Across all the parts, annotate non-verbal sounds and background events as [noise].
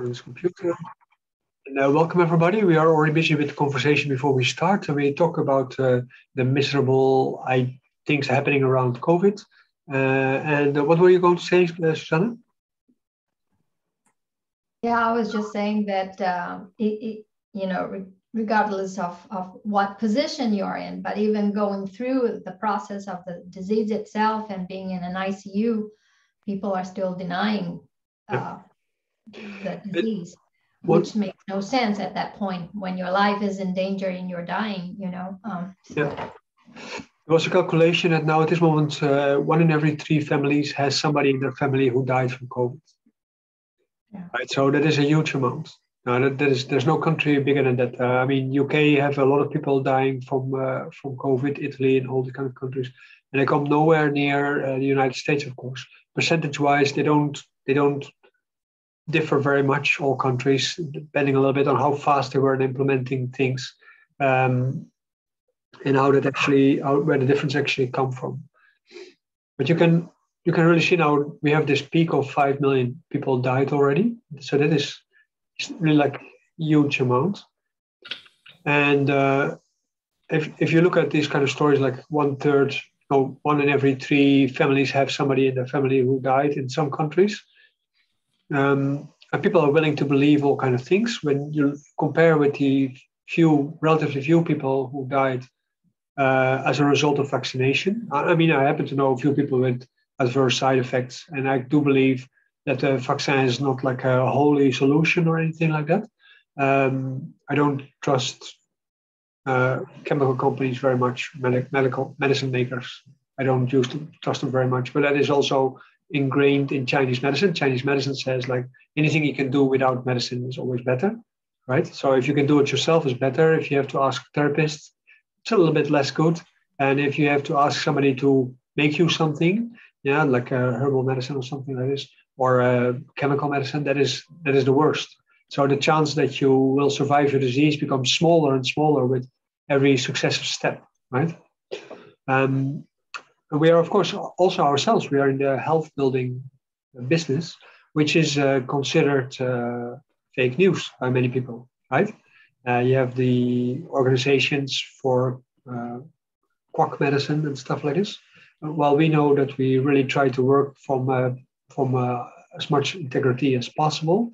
on this computer. And, uh, welcome everybody. We are already busy with the conversation before we start. we talk about uh, the miserable I, things happening around COVID. Uh, and uh, what were you going to say, uh, Susanna? Yeah, I was just saying that um, it, it, you know, re- regardless of, of what position you're in, but even going through the process of the disease itself and being in an ICU, people are still denying uh, the disease, which makes no sense at that point when your life is in danger and you're dying, you know. Um, so. Yeah. There was a calculation that now at this moment, uh, one in every three families has somebody in their family who died from COVID. Yeah. Right, so that is a huge amount. Now that, that is, there's no country bigger than that. Uh, I mean, UK have a lot of people dying from uh, from COVID, Italy, and all the kind of countries, and they come nowhere near uh, the United States, of course. Percentage-wise, they don't they don't differ very much, all countries, depending a little bit on how fast they were in implementing things um, and how that actually, how, where the difference actually come from. But you can you can really see now we have this peak of 5 million people died already. So that is really like huge amount. And uh, if, if you look at these kind of stories, like one third, no, one in every three families have somebody in their family who died in some countries. Um, and people are willing to believe all kind of things. When you compare with the few, relatively few people who died uh, as a result of vaccination, I, I, mean, I happen to know a few people with adverse side effects, and I do believe that the vaccine is not like a holy solution or anything like that. Um, I don't trust uh, chemical companies very much, med- medical medicine makers. I don't use trust them very much, but that is also ingrained in Chinese medicine. Chinese medicine says like anything you can do without medicine is always better, right? So if you can do it yourself is better. If you have to ask a therapist, it's a little bit less good. And if you have to ask somebody to make you something, yeah, like a herbal medicine or something like this, or a chemical medicine, that is that is the worst. So the chance that you will survive your disease becomes smaller and smaller with every successive step, right? Um, we are, of course, also ourselves, we are in the health building business, which is uh, considered uh, fake news by many people, right? Uh, you have the organizations for uh, quack medicine and stuff like this. While we know that we really try to work from uh, from uh, as much integrity as possible,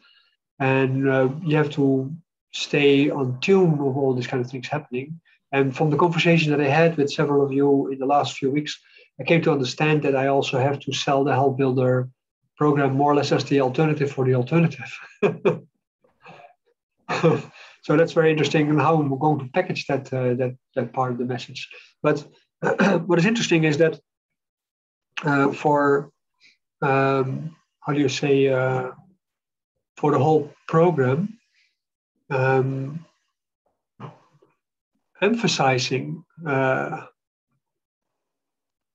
and you have to stay on tune of all these kind of things happening. And from the conversation that I had with several of you in the last few weeks, I came to understand that I also have to sell the Health Builder program more or less as the alternative for the alternative. [laughs] so that's very interesting and how we're going to package that uh, that that part of the message. But [clears throat] what is interesting is that uh, for um, how do you say uh, for the whole program, um, emphasizing uh,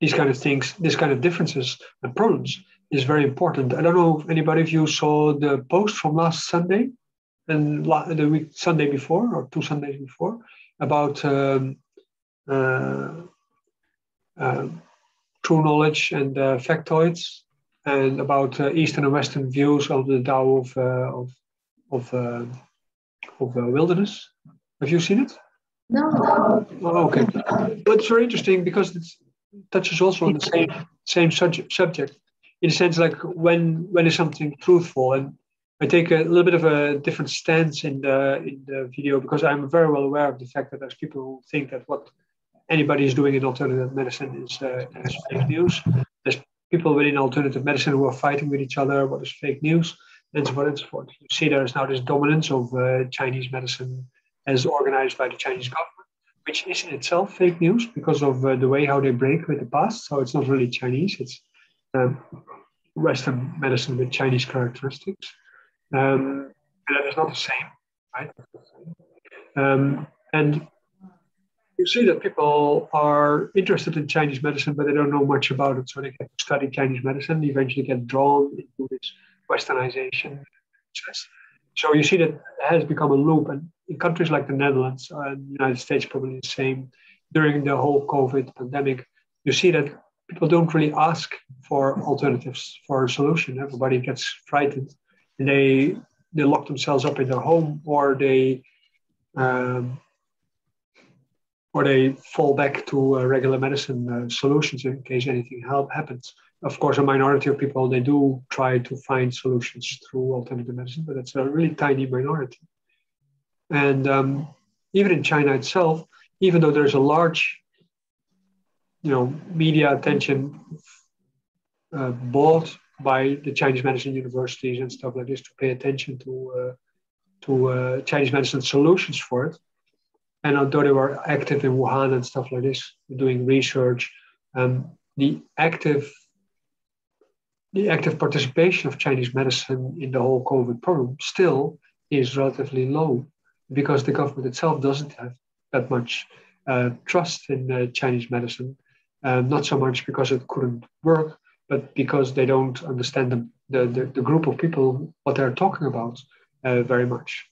these kind of things, these kind of differences and problems is very important. I don't know if anybody of you saw the post from last Sunday and the week Sunday before or two Sundays before about um, uh, uh, true knowledge and uh, factoids and about uh, Eastern and Western views of the Tao of uh, of of, uh, of wilderness. Have you seen it? No. Oh, okay, but it's very interesting because it's touches also on the same same subject subject in a sense like when when is something truthful and I take a little bit of a different stance in the in the video because I'm very well aware of the fact that there's people who think that what anybody is doing in alternative medicine is, uh, is fake news. There's people within alternative medicine who are fighting with each other. What is fake news? And so on and so forth. You see, there is now this dominance of uh, Chinese medicine as organized by the Chinese government which is in itself fake news because of uh, the way how they break with the past. So it's not really Chinese; it's um, Western medicine with Chinese characteristics, um, and that is not the same, right? Um, and you see that people are interested in Chinese medicine, but they don't know much about it. So they get to study Chinese medicine, eventually get drawn into this westernization process. So you see that it has become a loop, and in countries like the Netherlands and the United States, probably the same. During the whole COVID pandemic, you see that people don't really ask for alternatives for a solution. Everybody gets frightened, and they they lock themselves up in their home or they um, or they fall back to uh, regular medicine uh, solutions in case anything help happens. Of course, a minority of people they do try to find solutions through alternative medicine, but it's a really tiny minority. And um, even in China itself, even though there's a large, you know, media attention uh, bought by the Chinese medicine universities and stuff like this to pay attention to uh, to uh, Chinese medicine solutions for it. And although they were active in Wuhan and stuff like this, doing research, um, the active the active participation of Chinese medicine in the whole COVID problem still is relatively low because the government itself doesn't have that much uh, trust in uh, Chinese medicine. Um, not so much because it couldn't work, but because they don't understand the, the, the, the group of people, what they're talking about uh, very much.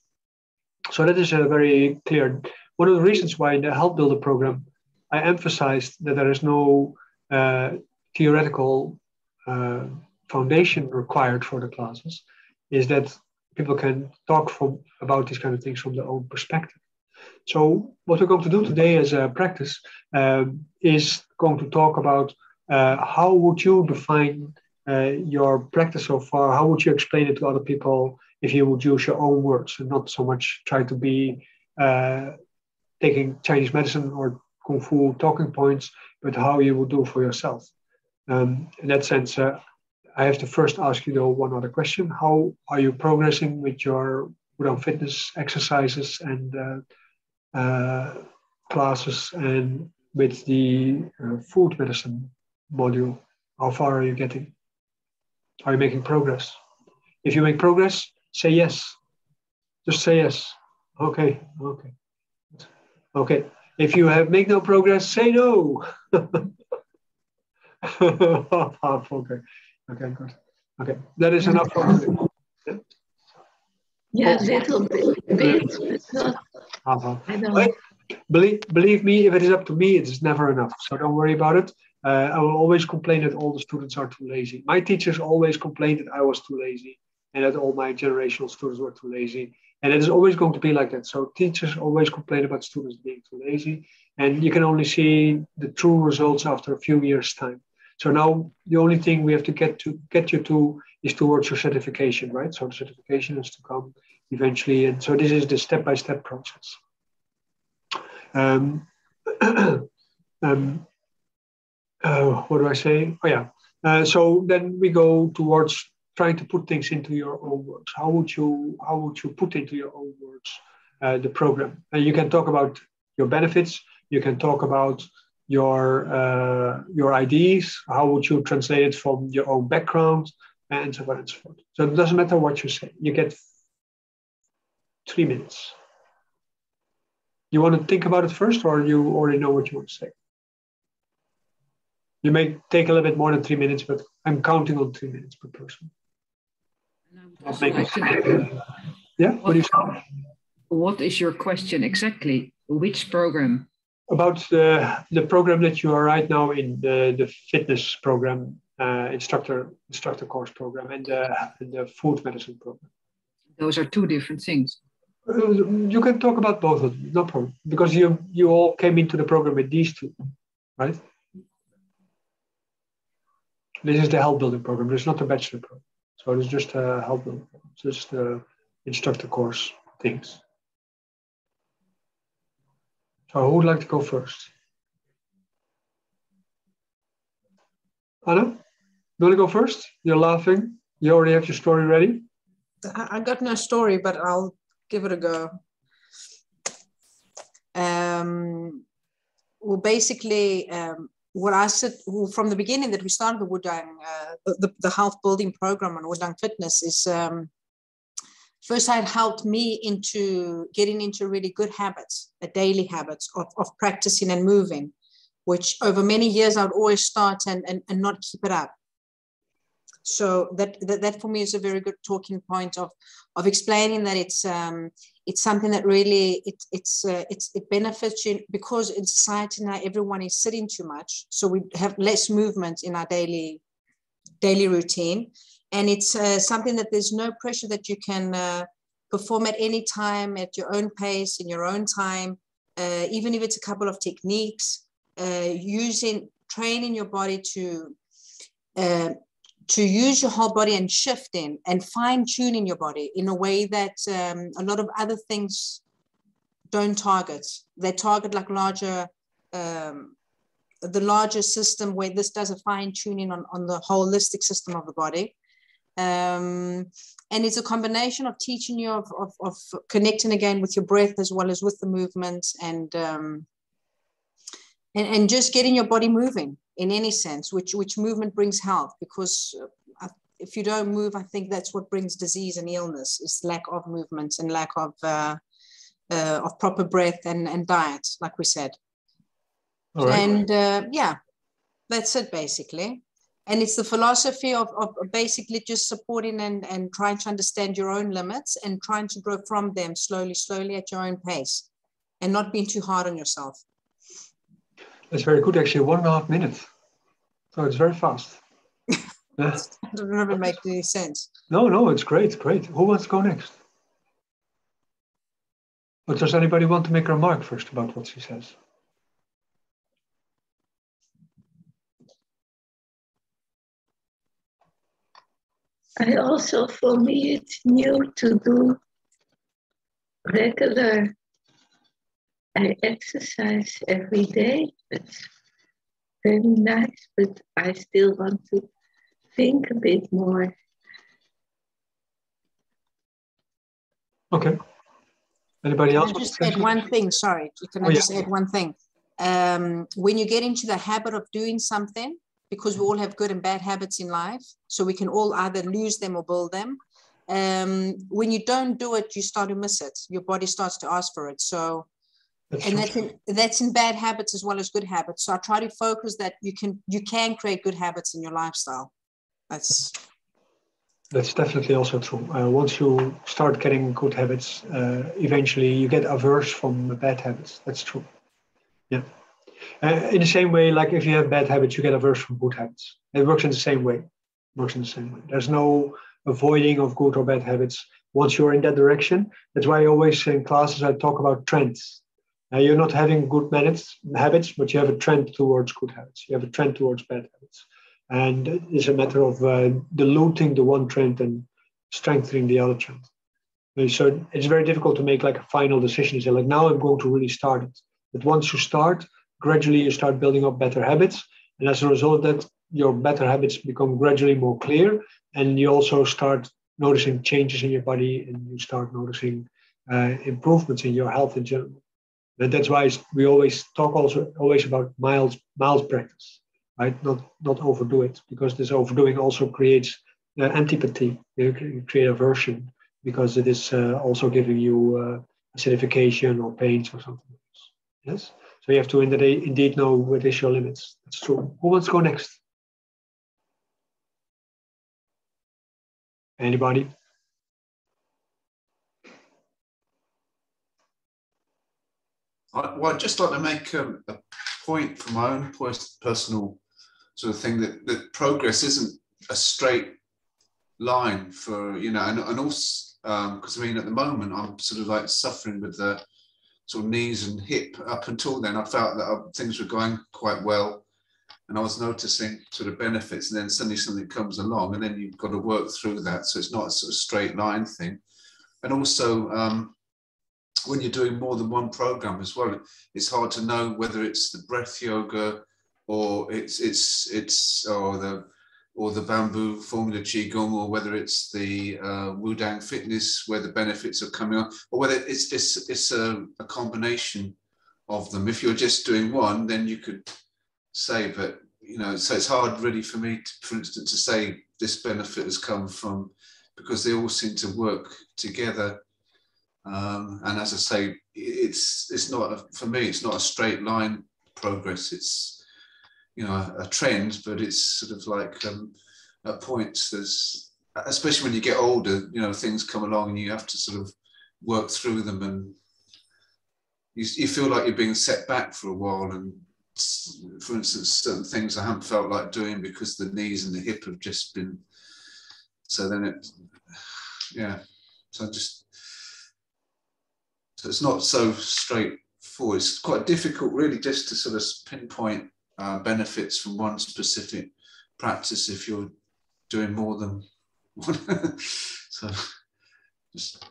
So that is a very clear. One of the reasons why in the Health Builder program, I emphasized that there is no uh, theoretical uh, foundation required for the classes, is that people can talk from about these kind of things from their own perspective. So what we're going to do today as a practice um, is going to talk about uh, how would you define uh, your practice so far? How would you explain it to other people if you would use your own words and not so much try to be uh, taking Chinese medicine or Kung Fu talking points, but how you would do for yourself? Um, in that sense, uh, I have to first ask you though one other question. How are you progressing with your Wudang fitness exercises and uh, uh, classes and with the uh, food medicine module? How far are you getting? Are you making progress? If you make progress, say yes. Just say yes. Okay, okay. Okay. If you have make no progress, say no. [laughs] okay. Okay, good. Okay, that is enough for you. Yeah, little bit, bit uh-huh. Believe, believe me, if it is up to me, it is never enough. So don't worry about it. Uh, I will always complain that all the students are too lazy. My teachers always complained that I was too lazy and that all my generational students were too lazy. And it is always going to be like that. So teachers always complain about students being too lazy. And you can only see the true results after a few years' time. So now the only thing we have to get to get you to is towards your certification, right? So the certification has to come eventually, and so this is the step-by-step process. Um, [clears throat] um, uh, what do I say? Oh yeah. Uh, so then we go towards trying to put things into your own words. How would you how would you put into your own words uh, the program? And you can talk about your benefits. You can talk about your uh, your ideas, how would you translate it from your own background, and so on and so forth. So it doesn't matter what you say. You get three minutes. You want to think about it first, or you already know what you want to say? You may take a little bit more than three minutes, but I'm counting on three minutes per person. Yeah, what, what do? What is your question exactly? Which program? About the, the program that you are right now in the, the fitness program uh, instructor instructor course program and the, and the food medicine program. Those are two different things. Uh, you can talk about both of them no problem because you you all came into the program with these two right? This is the health building program it's not a bachelor program. So it's just a health building. It's just the instructor course things so who would like to go first? Anna, you want to go first? You're laughing. You already have your story ready? I got no story, but I'll give it a go. Um, well, basically, um, what I said well, from the beginning that we started the Wudang, uh, the, the health building program on Wudang Fitness is um, first it helped me into getting into really good habits a daily habits of, of practicing and moving which over many years i would always start and, and, and not keep it up. So that, that that for me is a very good talking point of of explaining that it's um it's something that really it, it's uh, it's it benefits you because in society now everyone is sitting too much so we have less movement in our daily daily routine and it's uh, something that there's no pressure that you can uh, perform at any time at your own pace, in your own time, uh, even if it's a couple of techniques, uh, using, training your body to, uh, to use your whole body and shifting and fine tuning your body in a way that um, a lot of other things don't target. They target like larger, um, the larger system where this does a fine tuning on, on the holistic system of the body. Um, and it's a combination of teaching you of, of, of, connecting again with your breath as well as with the movement and, um, and, and just getting your body moving in any sense, which, which movement brings health because uh, if you don't move, I think that's what brings disease and illness is lack of movement and lack of, uh, uh, of proper breath and, and diet, like we said. Right. And uh, yeah, that's it basically and it's the philosophy of, of basically just supporting and, and trying to understand your own limits and trying to grow from them slowly slowly at your own pace and not being too hard on yourself. That's very good actually. One and a half minutes. So it's very fast. [laughs] Yeah. I don't know if it makes any sense. No no it's great great. Who wants to go next? But does anybody want to make a remark first about what she says I also, for me, it's new to do regular. I exercise every day. It's very nice, but I still want to think a bit more. Okay. Anybody else? I just add one thing. Sorry, can I oh, just yeah. add one thing? Um, when you get into the habit of doing something, because we all have good and bad habits in life. So we can all either lose them or build them. Um, when you don't do it, you start to miss it. Your body starts to ask for it. So, that's and that's in, that's in bad habits as well as good habits. So I try to focus that you can you can create good habits in your lifestyle. That's that's definitely also true. Uh, once you start getting good habits, uh, eventually you get averse from bad habits. That's true. Yeah. Uh, in the same way, like if you have bad habits, you get averse from good habits. It works in the same way. It works in the same way. There's no avoiding of good or bad habits once you're in that direction. That's why I always in classes I talk about trends. Uh, you're not having good habits, habits, but you have a trend towards good habits. You have a trend towards bad habits, and it's a matter of uh, diluting the one trend and strengthening the other trend. So it's very difficult to make like a final decision. Say like now I'm going to really start it. But once you start, gradually you start building up better habits. And as a result of that, your better habits become gradually more clear. And you also start noticing changes in your body and you start noticing uh, improvements in your health in general. And that's why we always talk also always about mild mild practice, right? Not not overdo it because this overdoing also creates uh, antipathy. You create aversion because it is uh, also giving you uh, acidification or pains or something. Yes. So you have to indeed, indeed know what is your limits. That's true. Who wants to go next? Anybody? I, well, I'd just like to make um, a point from my own personal sort of thing that, that progress isn't a straight line for, you know, and, and also, because um, I mean, at the moment, I'm sort of like suffering with the sort of knees and hip. Up until then, I felt that uh, things were going quite well, and I was noticing sort of benefits. And then suddenly something comes along, and then you've got to work through that. So it's not a sort of straight line thing. And also, um, when you're doing more than one program as well, it's hard to know whether it's the breath yoga or it's it's it's or the or the bamboo formula qigong, or whether it's the uh, Wudang fitness where the benefits are coming on, or whether it's it's it's a, a combination of them. If you're just doing one, then you could say, but you know, so it's hard really for me, to, for instance, to say this benefit has come from because they all seem to work together. Um, and as I say, it's it's not a, for me. It's not a straight line progress. It's you know a, a trend, but it's sort of like um, at points there's especially when you get older, you know things come along and you have to sort of work through them and you, you feel like you're being set back for a while and for instance certain things I haven't felt like doing because the knees and the hip have just been so then it yeah so I just So it's not so straightforward. It's quite difficult, really, just to sort of pinpoint uh, benefits from one specific practice if you're doing more than one. [laughs] so, just.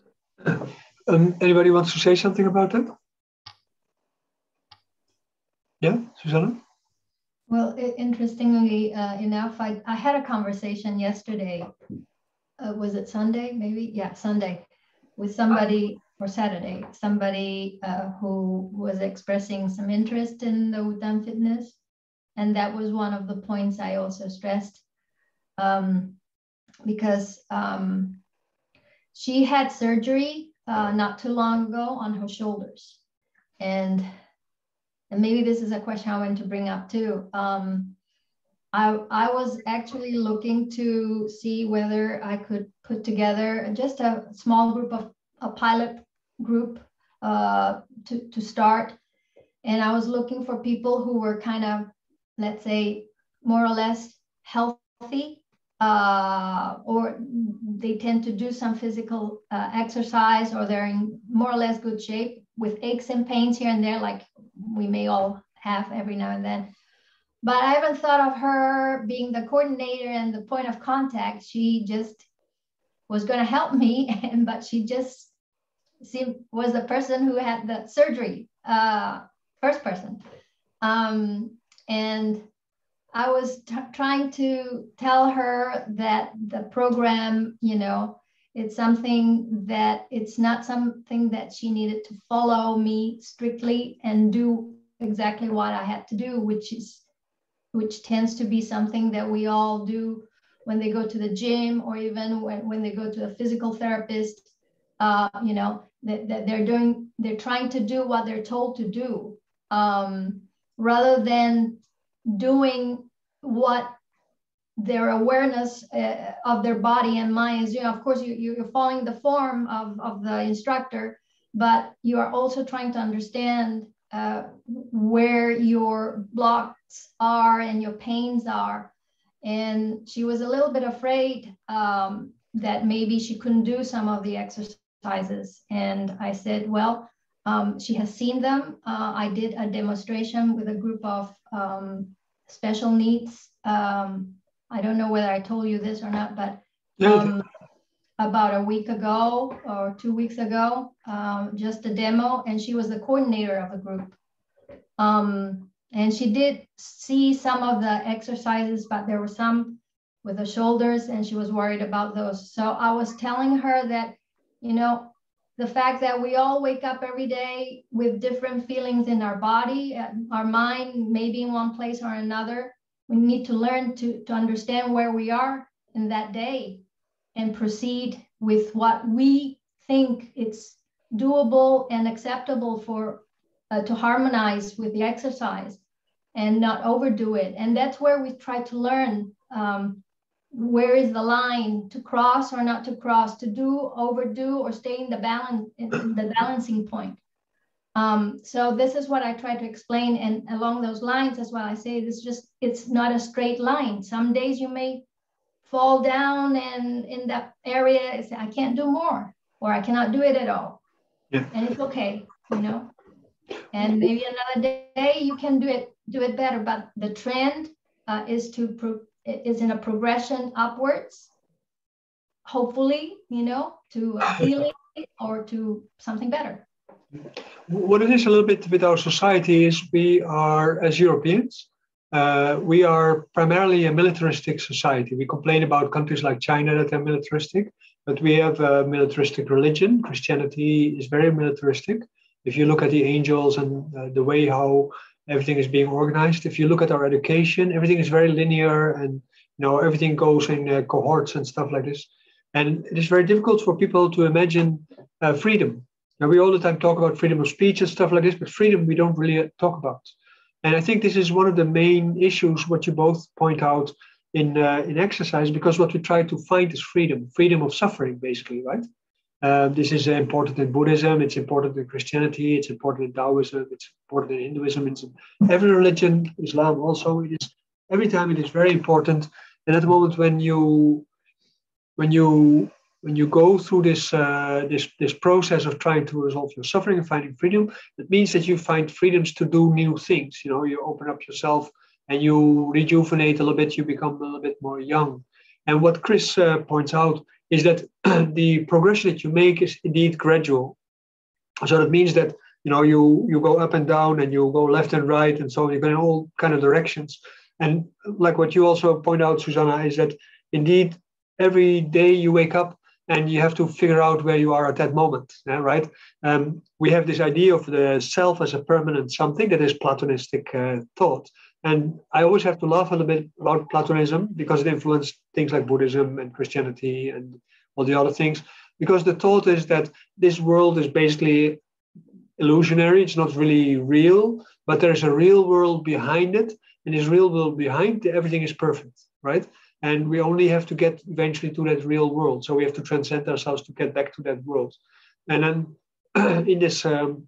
Um, anybody wants to say something about that? Yeah, Susanna? Well, interestingly uh, enough, I, I had a conversation yesterday. Uh, was it Sunday? Maybe? Yeah, Sunday with somebody or Saturday, somebody uh, who was expressing some interest in the Wudang fitness. And that was one of the points I also stressed um, because um, she had surgery uh, not too long ago on her shoulders. And and maybe this is a question I want to bring up too. Um, I, I was actually looking to see whether I could put together just a small group of a pilot group uh, to, to start. And I was looking for people who were kind of, let's say, more or less healthy, uh, or they tend to do some physical uh, exercise, or they're in more or less good shape with aches and pains here and there, like we may all have every now and then. But I haven't thought of her being the coordinator and the point of contact. She just was going to help me, and [laughs] but she just seemed was the person who had the surgery, uh, first person, um, and I was trying to tell her that the program, you know, it's something that it's not something that she needed to follow me strictly and do exactly what I had to do, which is which tends to be something that we all do when they go to the gym or even when, when they go to a physical therapist. Uh, you know, that, that they're doing, they're trying to do what they're told to do um, rather than doing what their awareness uh, of their body and mind is, you know, of course, you, you're following the form of, of the instructor, but you are also trying to understand uh, where your blocks are and your pains are. And she was a little bit afraid um, that maybe she couldn't do some of the exercises. And I said, well, um, she has seen them. Uh, I did a demonstration with a group of um, special needs um, I don't know whether I told you this or not, but um, about a week ago or two weeks ago, um, just a demo, and she was the coordinator of the group. Um, and she did see some of the exercises, but there were some with the shoulders, and she was worried about those. So I was telling her that, you know, the fact that we all wake up every day with different feelings in our body, our mind, maybe in one place or another, we need to learn to, to understand where we are in that day and proceed with what we think it's doable and acceptable for uh, to harmonize with the exercise and not overdo it. And that's where we try to learn um, where is the line to cross or not to cross to do overdo or stay in the balance in the balancing point um, so this is what I try to explain. And along those lines as well, I say this just, it's not a straight line. Some days you may fall down and in that area, say, I can't do more, or I cannot do it at all. Yeah. And it's okay, you know? And maybe another day you can do it, do it better, but the trend uh, is to, pro- is in a progression upwards, hopefully, you know, to [laughs] healing or to something better. What it is a little bit with our society is we are, as Europeans, uh, we are primarily a militaristic society. We complain about countries like China that are militaristic, but we have a militaristic religion. Christianity is very militaristic. If you look at the angels and uh, the way how everything is being organized, if you look at our education, everything is very linear and you know everything goes in uh, cohorts and stuff like this. And it is very difficult for people to imagine uh, freedom now, we all the time talk about freedom of speech and stuff like this, but freedom we don't really talk about. And I think this is one of the main issues, what you both point out in, uh, in exercise, because what we try to find is freedom, freedom of suffering, basically, right? Uh, this is important in Buddhism, it's important in Christianity, it's important in Taoism, it's important in Hinduism, it's in every religion, Islam also. It is every time it is very important. And at the moment when you when you when you go through this uh, this this process of trying to resolve your suffering and finding freedom, it means that you find freedoms to do new things. You know, you open up yourself and you rejuvenate a little bit. You become a little bit more young. And what Chris uh, points out is that [clears throat] the progression that you make is indeed gradual. So that means that you know you you go up and down and you go left and right and so you go in all kind of directions. And like what you also point out, Susanna, is that indeed every day you wake up and you have to figure out where you are at that moment right um, we have this idea of the self as a permanent something that is platonistic uh, thought and i always have to laugh a little bit about platonism because it influenced things like buddhism and christianity and all the other things. Because the thought is that this world is basically illusionary. It's not really real but there's a real world behind it. And this real world behind everything is perfect right? And we only have to get eventually to that real world. So we have to transcend ourselves to get back to that world. And then [clears throat] in this um,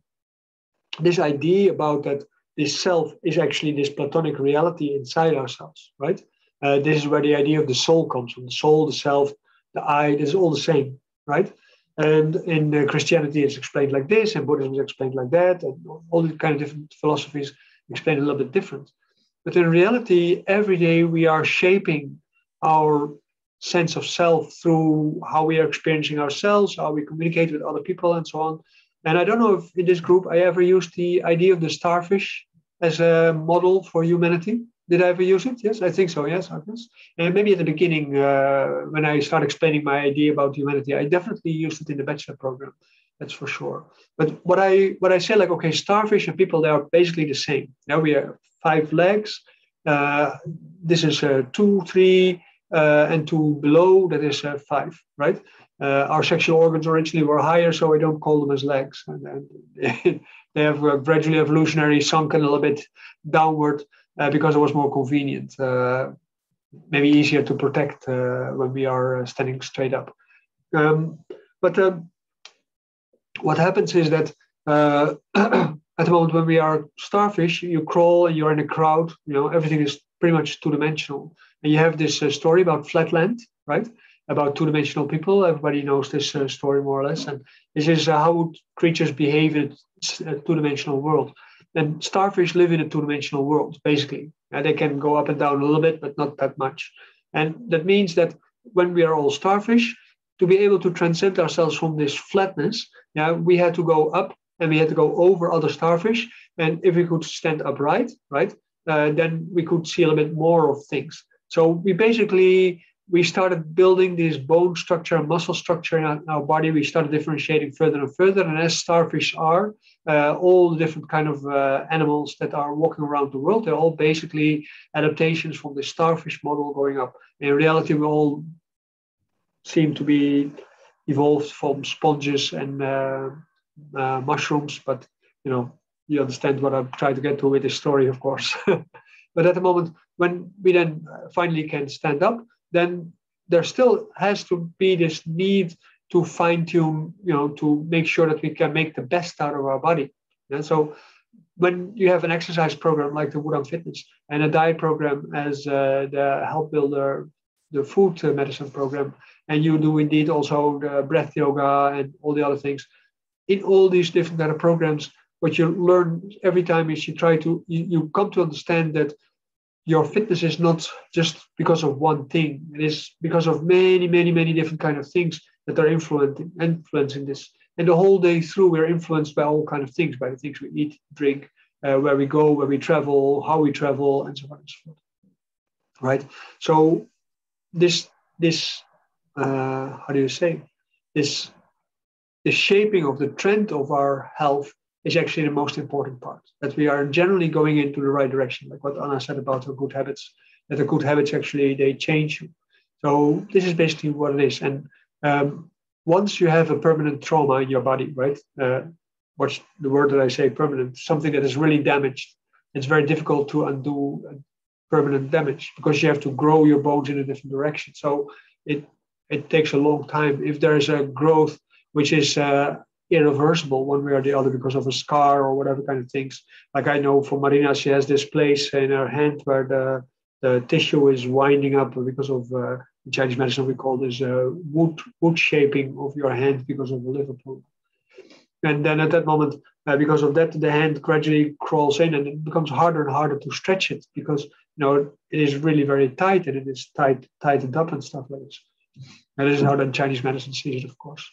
this idea about that this self is actually this platonic reality inside ourselves right? Uh, this is where the idea of the soul comes from. The soul the self the i this is all the same right? And in uh, christianity it's explained like this and buddhism is explained like that and all these kind of different philosophies explain a little bit different. But in reality every day we are shaping our sense of self through how we are experiencing ourselves, how we communicate with other people, and so on. And I don't know if in this group I ever used the idea of the starfish as a model for humanity. Did I ever use it? Yes, I think so. Yes, I guess. And maybe at the beginning, uh, when I started explaining my idea about humanity, I definitely used it in the bachelor program. That's for sure. But what I what I say, like, okay, starfish and people, they are basically the same. Now we have five legs. Uh, this is uh, two, three, uh, and two below that is uh, five, right? Uh, our sexual organs originally were higher, so I don't call them as legs. [laughs] And, and they have gradually evolutionary sunken a little bit downward because it was more convenient, maybe easier to protect when we are standing straight up. Um, but um, what happens is that uh, [clears throat] at the moment when we are starfish, you crawl and you're in a crowd. You know everything is pretty much two dimensional. And you have this uh, story about Flatland, right? About two-dimensional people. Everybody knows this uh, story more or less. And this is uh, how creatures behave in two-dimensional world. And starfish live in a two-dimensional world, basically. They can go up and down a little bit, but not that much. And that means that when we are all starfish, to be able to transcend ourselves from this flatness, yeah, we had to go up and we had to go over other starfish. And if we could stand upright, right, uh, then we could see a little bit more of things. So we basically we started building this bone structure and muscle structure in our, our, body. We started differentiating further and further. And as starfish are, uh, all the different kind of uh, animals that are walking around the world, they're all basically adaptations from the starfish model going up. In reality, we all seem to be evolved from sponges and uh, uh mushrooms, but you know, you understand what I'm trying to get to with this story, of course. [laughs] but at the moment, when we then finally can stand up, then there still has to be this need to fine tune, you know, to make sure that we can make the best out of our body. And so when you have an exercise program like the Wudang Fitness and a diet program as uh, the Health Builder, the food medicine program, and you do indeed also the breath yoga and all the other things, in all these different kind of programs, what you learn every time is you try to, you, you come to understand that your fitness is not just because of one thing. It is because of many, many, many different kind of things that are influencing influencing this. And the whole day through, we're influenced by all kind of things, by the things we eat, drink, uh, where we go, where we travel, how we travel, and so on and so forth. Right. So this this uh, how do you say this the shaping of the trend of our health is actually the most important part. That we are generally going into the right direction, like what Anna said about the good habits. That the good habits actually they change you. So this is basically what it is. And um, once you have a permanent trauma in your body, right? Uh, what's the word that I say? Permanent. Something that is really damaged. It's very difficult to undo permanent damage because you have to grow your bones in a different direction. So it it takes a long time. If there is a growth which is uh, irreversible one way or the other because of a scar or whatever kind of things. Like I know for Marina, she has this place in her hand where the the tissue is winding up because of uh, in Chinese medicine, we call this uh, wood, wood shaping of your hand because of the liver problem. And then at that moment, uh, because of that, the hand gradually crawls in and it becomes harder and harder to stretch it because you know it is really very tight and it is tight, tightened up and stuff like this. And this is how the Chinese medicine sees it, of course.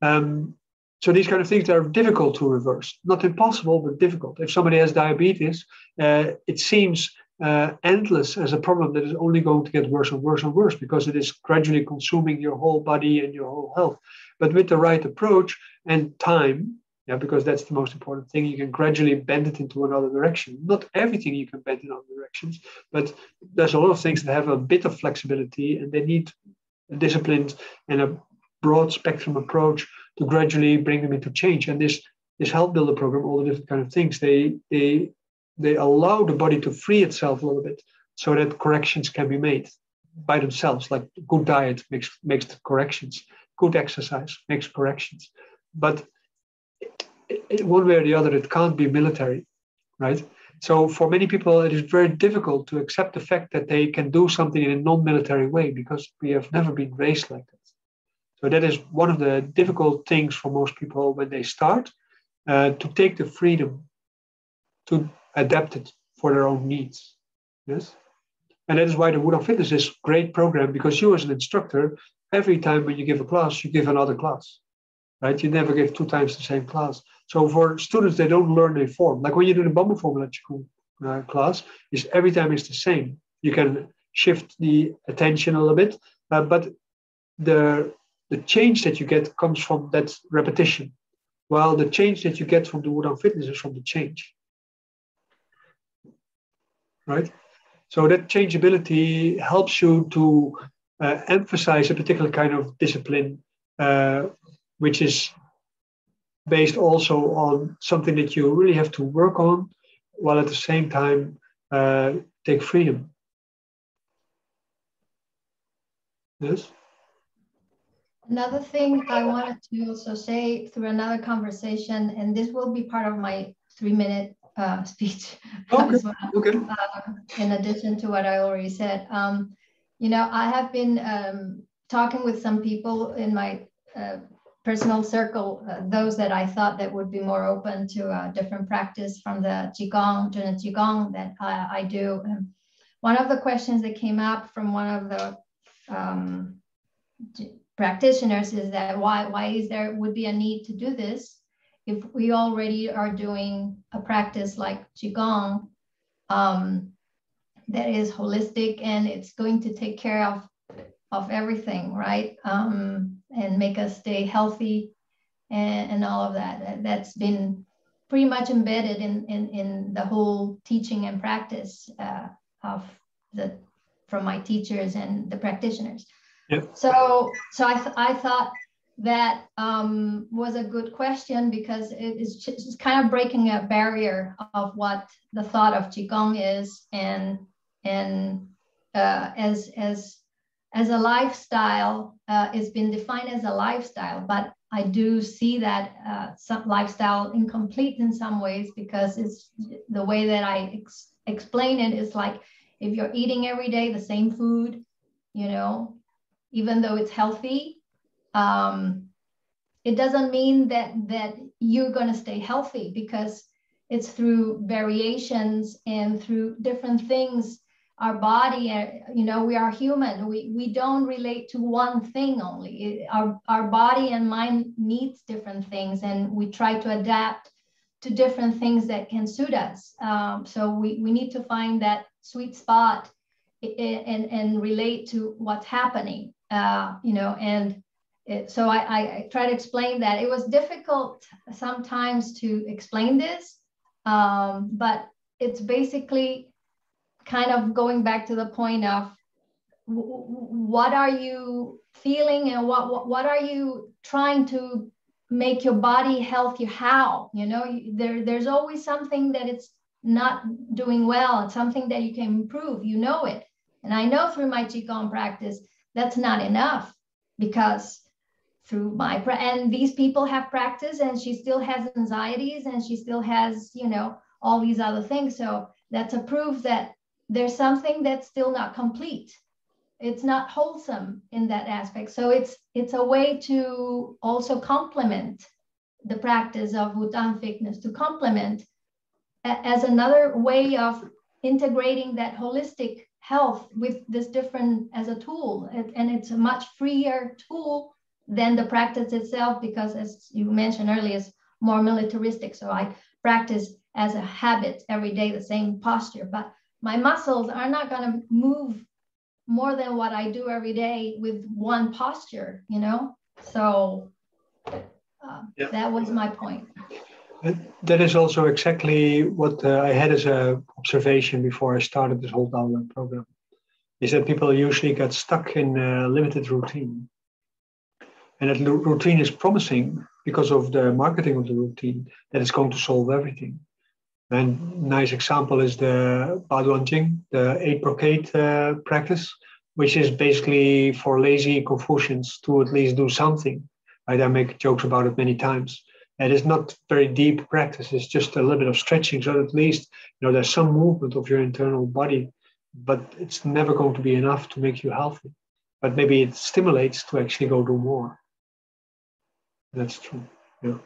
Um, so these kind of things are difficult to reverse. Not impossible, but difficult. If somebody has diabetes, uh, it seems uh, endless as a problem that is only going to get worse and worse and worse because it is gradually consuming your whole body and your whole health. But with the right approach and time, yeah, because that's the most important thing, you can gradually bend it into another direction. Not everything you can bend in other directions, but there's a lot of things that have a bit of flexibility and they need a disciplined and a broad spectrum approach to gradually bring them into change. And this this health builder program, all the different kind of things, they they they allow the body to free itself a little bit so that corrections can be made by themselves. Like good diet makes makes the corrections, good exercise makes corrections. But one way or the other, it can't be military, right? So for many people, it is very difficult to accept the fact that they can do something in a non-military way because we have never been raised like that. So that is one of the difficult things for most people when they start uh, to take the freedom to adapt it for their own needs. Yes. And that is why the Wudang Fitness is a great program because you as an instructor, every time when you give a class, you give another class, right? You never give two times the same class. So for students, they don't learn a form. Like when you do the Bamboo Formula uh, class, is every time it's the same. You can shift the attention a little bit, uh, but the the change that you get comes from that repetition, while the change that you get from the Wudang Fitness is from the change. Right? So that changeability helps you to uh, emphasize a particular kind of discipline, uh, which is based also on something that you really have to work on, while at the same time uh, take freedom. Yes? Another thing I wanted to also say through another conversation, and this will be part of my three minute uh, [laughs] speech okay. well, okay. Uh, in addition to what I already said. Um, you know, I have been um, talking with some people in my uh, personal circle, uh, those that I thought that would be more open to a different practice from the Qigong, the Qigong that I, I do. And one of the questions that came up from one of the um, practitioners is that why why is there would be a need to do this if we already are doing a practice like qigong um, that is holistic and it's going to take care of of everything right? Um, and make us stay healthy and, and all of that. That's been pretty much embedded in in, in the whole teaching and practice uh, of the from my teachers and the practitioners so, so I, th- I thought that um, was a good question because it is just kind of breaking a barrier of what the thought of qigong is, and and uh, as as as a lifestyle, uh, it's been defined as a lifestyle, but I do see that uh, some lifestyle incomplete in some ways because it's the way that I ex- explain it is like if you're eating every day the same food, you know, even though it's healthy, um, it doesn't mean that that you're going to stay healthy because it's through variations and through different things. Our body uh, you know we are human. We, we don't relate to one thing only. Our, our body and mind needs different things and we try to adapt to different things that can suit us. Um, so we, we need to find that sweet spot and, and relate to what's happening uh, you know, and it, so I, I, try to explain that. It was difficult sometimes to explain this, um, but it's basically kind of going back to the point of what are you feeling and what, what, are you trying to make your body healthy how you know? There there's always something that it's not doing well and something that you can improve. You know it. And i know through my qigong practice that's not enough because through my and these people have practice and she still has anxieties and she still has you know all these other things so that's a proof that there's something that's still not complete it's not wholesome in that aspect. So it's it's a way to also complement the practice of Wudang fitness to complement as another way of integrating that holistic health with this different as a tool and it's a much freer tool than the practice itself because as you mentioned earlier it's more militaristic so i practice as a habit every day the same posture but my muscles are not going to move more than what I do every day with one posture, you know? So uh, yeah. that was my point. That is also exactly what uh, I had as a observation before I started this whole Daoland program. Is that people usually get stuck in a limited routine, and that routine is promising because of the marketing of the routine that it's going to solve everything. And nice example is the Baduan Jing, the eight brocade uh, practice, which is basically for lazy Confucians to at least do something. I make jokes about it many times. And it's not very deep practice. It's just a little bit of stretching. So at least you know there's some movement of your internal body, but it's never going to be enough to make you healthy. But maybe it stimulates to actually go do more. That's true. Yeah.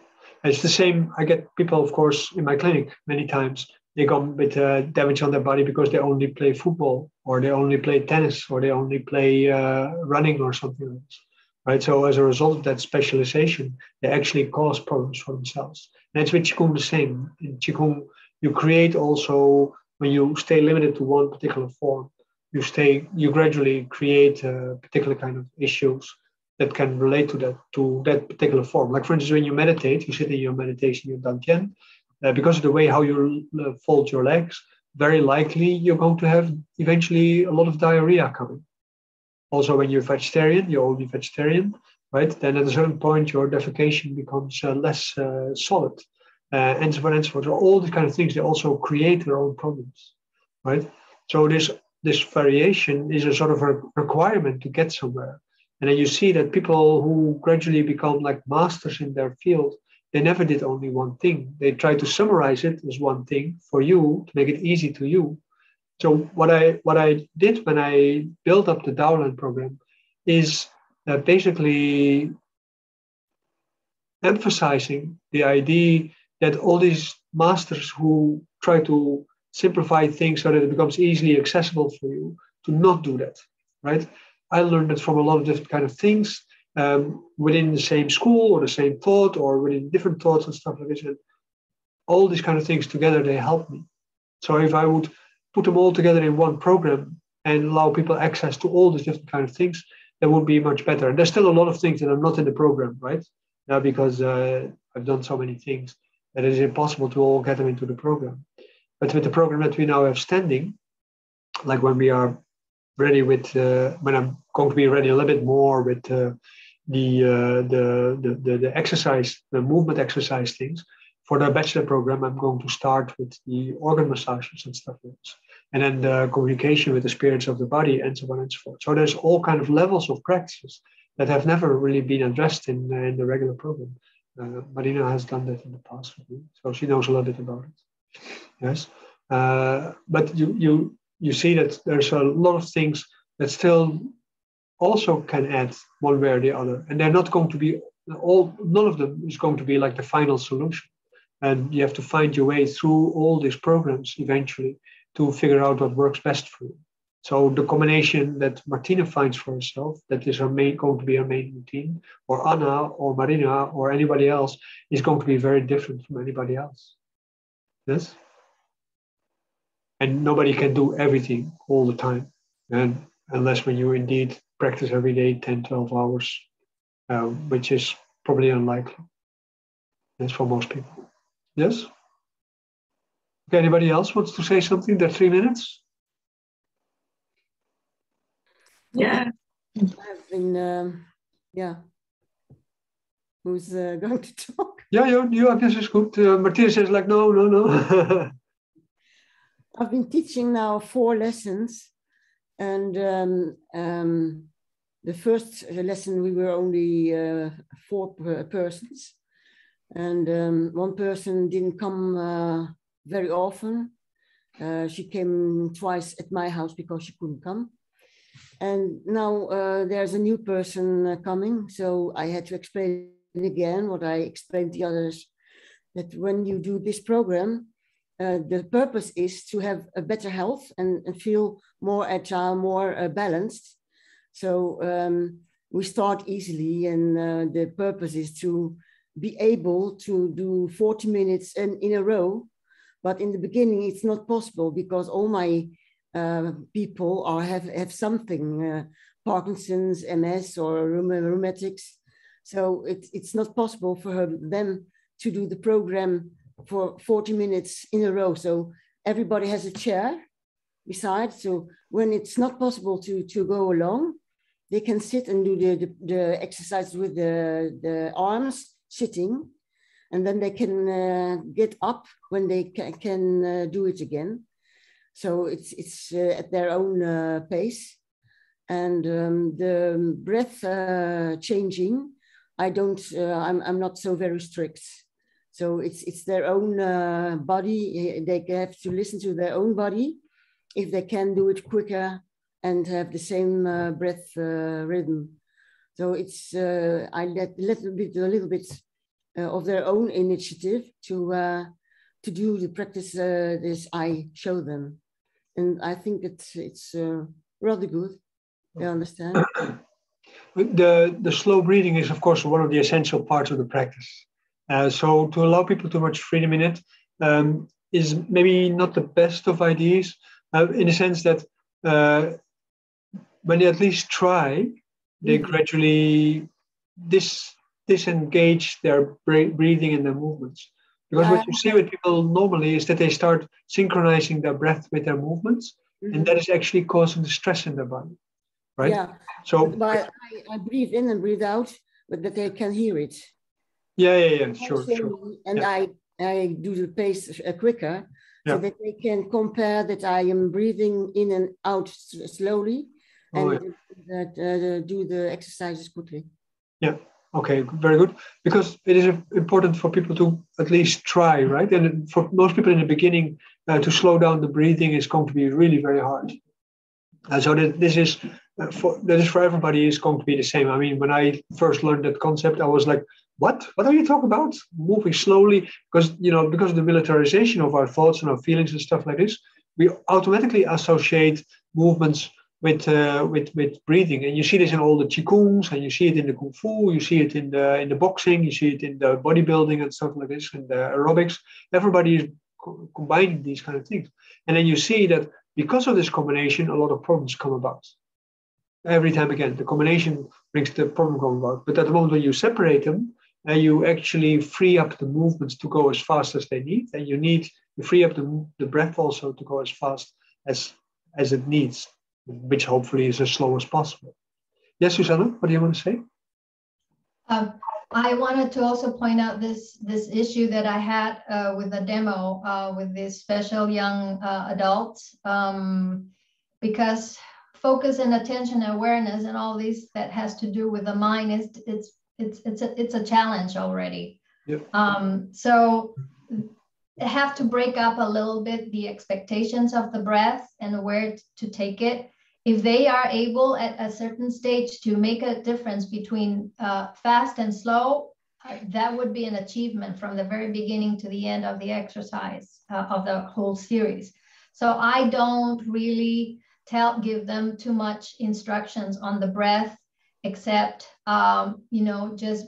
It's the same. I get people, of course, in my clinic many times. They come with uh, damage on their body because they only play football, or they only play tennis, or they only play uh, running, or something else. Right. So as a result of that specialization, they actually cause problems for themselves. And that's with qigong the same. In qigong, you create also when you stay limited to one particular form. You stay. You gradually create a particular kind of issues that can relate to that to that particular form. Like for instance, when you meditate, you sit in your meditation, your dantian, uh, because of the way how you uh, fold your legs, very likely you're going to have eventually a lot of diarrhea coming. Also, when you're vegetarian, you're only vegetarian, right? Then at a certain point, your defecation becomes uh, less uh, solid, uh, and so on and so forth. So all these kind of things they also create their own problems, right? So this this variation is a sort of a requirement to get somewhere. And then you see that people who gradually become like masters in their field, they never did only one thing. They try to summarize it as one thing for you to make it easy to you. So what I what I did when I built up the Daoland program is uh, basically emphasizing the idea that all these masters who try to simplify things so that it becomes easily accessible for you to not do that, right? I learned it from a lot of different kind of things um, within the same school or the same thought or within different thoughts and stuff like this. And all these kind of things together, they help me. So if I would put them all together in one program and allow people access to all these different kind of things, that would be much better. And there's still a lot of things that are not in the program, right? Now because uh, I've done so many things that it is impossible to all get them into the program. But with the program that we now have standing, like when we are ready with uh, when I'm going to be ready a little bit more with uh, the, uh, the, the, the the exercise, the movement exercise things. For the bachelor program, I'm going to start with the organ massages and stuff like this, and then the communication with the spirits of the body, and so on and so forth. So there's all kind of levels of practices that have never really been addressed in uh, in the regular program. Uh, Marina has done that in the past, so she knows a little bit about it. Yes, uh, but you you you see that there's a lot of things that still also can add one way or the other, and they're not going to be all. None of them is going to be like the final solution, and you have to find your way through all these programs eventually to figure out what works best for you. So the combination that Martina finds for herself, that is her main, going to be her main routine, or Anna or Marina or anybody else, is going to be very different from anybody else. Yes? And nobody can do everything all the time. And unless when you indeed practice every day 10 12 hours uh, which is probably unlikely. That's for most people. Yes okay anybody else wants to say something? There three minutes? Yeah. I've been um, yeah. Who's uh, [laughs] going to talk? Yeah you, you I guess it's good. Uh, martina says like no no no. [laughs] I've been teaching now four lessons, and um, um, the first lesson we were only uh, four persons, and um, one person didn't come uh, very often. Uh, she came twice at my house because she couldn't come. And now uh, there's a new person uh, coming, so I had to explain again what I explained to the others, that when you do this program, uh, the purpose is to have a better health and, and feel more agile, more uh, balanced. So um, we start easily and uh, the purpose is to be able to do 40 minutes in, in a row. But in the beginning, it's not possible because all my uh, people are have, have something, uh, Parkinson's, MS, or rheumatics. So it, it's not possible for her, them to do the program for 40 minutes in a row. So everybody has a chair beside. So when it's not possible to, to go along, they can sit and do the, the, the exercise with the, the arms sitting. And then they can uh, get up when they ca can uh, do it again. So it's, it's uh, at their own uh, pace. And um, the breath uh, changing, I don't, uh, I'm, I'm not so very strict. So it's, it's their own body. They have to listen to their own body. If they can do it quicker and have the same breath rhythm. So it's, I let a little bit, a little bit of their own initiative to, uh, to do the practice this I show them. And I think it's, it's rather good. They understand. [clears throat] the, the slow breathing is, of course, one of the essential parts of the practice. Uh, so to allow people too much freedom in it um, is maybe not the best of ideas, uh, in the sense that uh, when they at least try, they mm-hmm. gradually dis, disengage their breathing and their movements. Because what you see with people normally is that they start synchronizing their breath with their movements, mm-hmm. and that is actually causing the stress in their body, right? Yeah. So, but I, I breathe in and breathe out, but that they can hear it. Yeah, yeah, yeah, sure, sure. And yeah. I, I do the pace uh, quicker yeah. so that they can compare that I am breathing in and out slowly oh, and oh, yeah. that, uh, do the exercises quickly. Yeah, okay, very good. Because it is important for people to at least try, right? And for most people in the beginning, uh, to slow down the breathing is going to be really very hard. And so that this is uh, for that is for everybody is going to be the same. I mean, when I first learned that concept, I was like, what what are you talking about moving slowly because you know because of the militarization of our thoughts and our feelings and stuff like this we automatically associate movements with uh, with with breathing. And you see this in all the qigongs and you see it in the kung fu you see it in the in the boxing you see it in the bodybuilding and stuff like this and the aerobics. Everybody is co- combining these kind of things. And then you see that because of this combination a lot of problems come about. Every time again the combination brings the problem come about. But at the moment when you separate them and you actually free up the movements to go as fast as they need and you need you free up the, the breath also to go as fast as as it needs which hopefully is as slow as possible yes susanna what do you want to say um, i wanted to also point out this this issue that i had uh, with the demo uh, with these special young uh, adults um, because focus and attention awareness and all these that has to do with the mind is it's it's it's a it's a challenge already. Yep. Um, so have to break up a little bit the expectations of the breath and where to take it. If they are able at a certain stage to make a difference between uh, fast and slow, uh, that would be an achievement from the very beginning to the end of the exercise uh, of the whole series. So I don't really tell give them too much instructions on the breath except um, you know just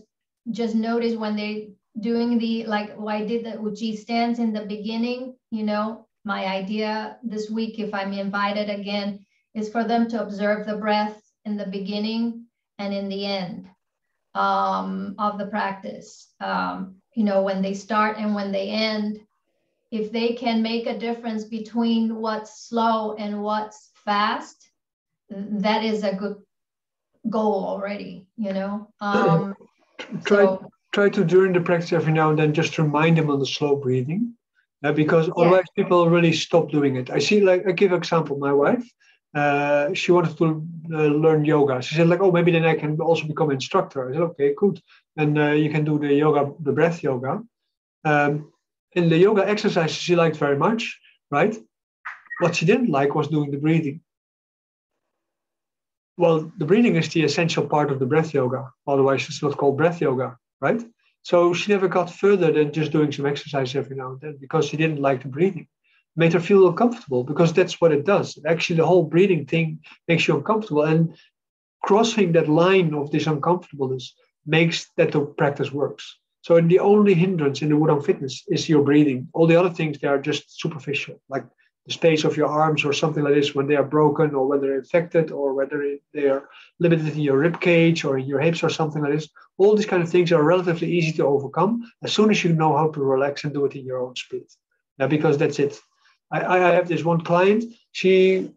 just notice when they doing the like why I did the Wuji stands in the beginning you know my idea this week if I'm invited again is for them to observe the breath in the beginning and in the end um, of the practice um, you know when they start and when they end if they can make a difference between what's slow and what's fast that is a good goal already, you know. Um, [clears throat] try so, try to during the practice every now and then just remind them on the slow breathing, uh, because otherwise yeah. people really stop doing it. I see, like I give example. My wife, uh, she wanted to uh, learn yoga. She said, like, oh, maybe then I can also become instructor. I said, okay, good. And uh, you can do the yoga, the breath yoga. Um, and the yoga exercises she liked very much, right? What she didn't like was doing the breathing well, the breathing is the essential part of the breath yoga. Otherwise, it's not called breath yoga, right? So she never got further than just doing some exercise every now and then because she didn't like the breathing. Made her feel uncomfortable because that's what it does. Actually, the whole breathing thing makes you uncomfortable. And crossing that line of this uncomfortableness makes that the practice works. So the only hindrance in the Wudang fitness is your breathing. All the other things they are just superficial, like the space of your arms or something like this when they are broken or when they're infected or whether they are limited in your rib cage or in your hips or something like this. All these kind of things are relatively easy to overcome as soon as you know how to relax and do it in your own speed. Now, because that's it. I, I have this one client. She,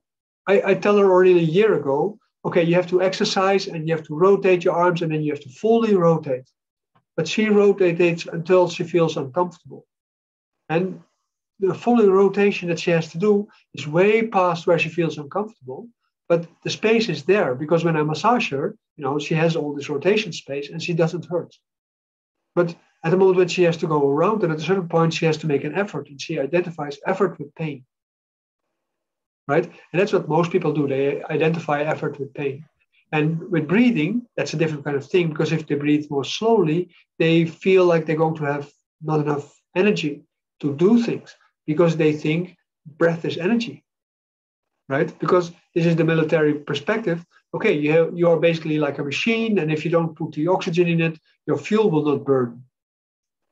I, I tell her already a year ago. Okay, you have to exercise and you have to rotate your arms and then you have to fully rotate. But she rotates until she feels uncomfortable. And the fully rotation that she has to do is way past where she feels uncomfortable. But the space is there because when I massage her, you know, she has all this rotation space and she doesn't hurt. But at the moment when she has to go around, and at a certain point, she has to make an effort and she identifies effort with pain. Right? And that's what most people do. They identify effort with pain. And with breathing, that's a different kind of thing because if they breathe more slowly, they feel like they're going to have not enough energy to do things because they think breath is energy, right? Because this is the military perspective. Okay, you have, you are basically like a machine, and if you don't put the oxygen in it, your fuel will not burn,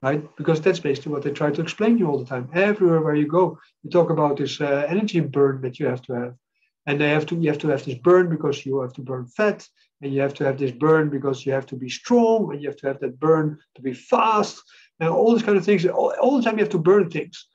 right? Because that's basically what they try to explain you all the time. Everywhere where you go, you talk about this uh, energy burn that you have to have, and they have to you have to have this burn because you have to burn fat, and you have to have this burn because you have to be strong, and you have to have that burn to be fast, and all these kind of things. All, all the time you have to burn things